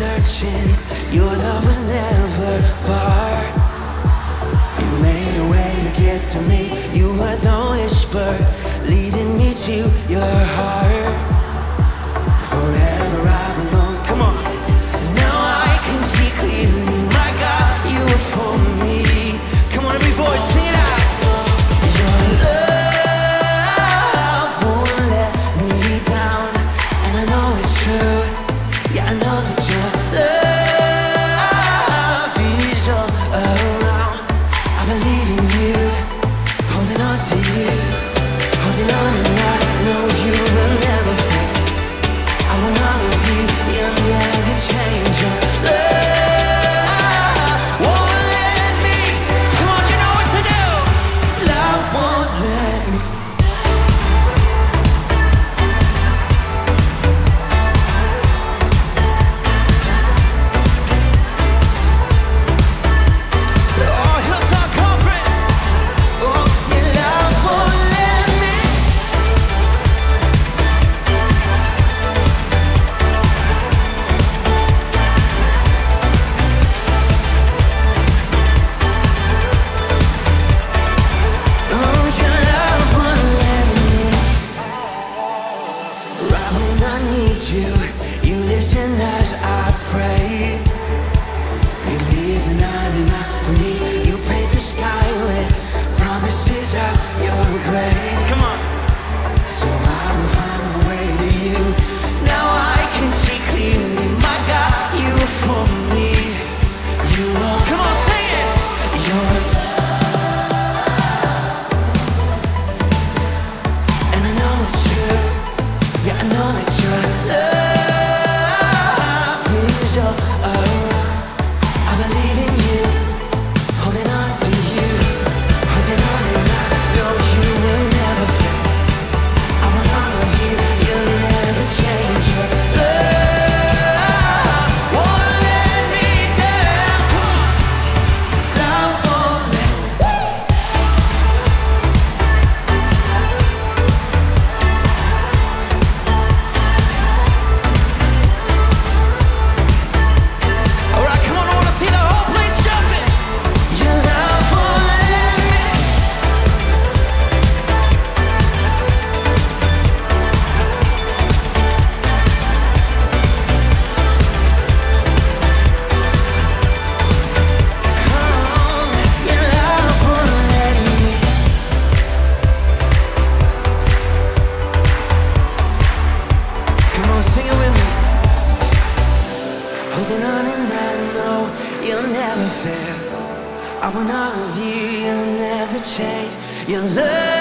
searching. Your love was never far. pray. on and I know you'll never fail. I want all of you, you'll never change. Your love